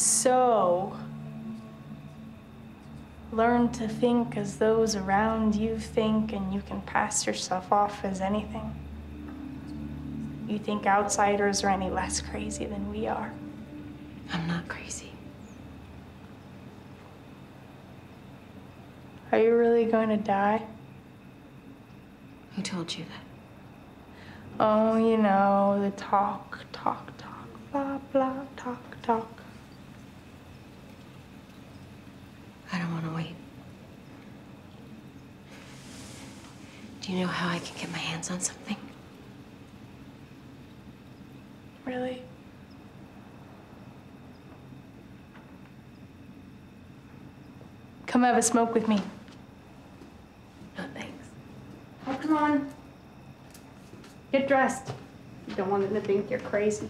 So, learn to think as those around you think, and you can pass yourself off as anything. You think outsiders are any less crazy than we are. I'm not crazy. Are you really going to die? Who told you that? Oh, you know, the talk, talk, talk, blah, blah, talk, talk. I don't want to wait. Do you know how I can get my hands on something? Really? Come have a smoke with me. No, thanks. Oh, come on. Get dressed. You don't want them to think you're crazy.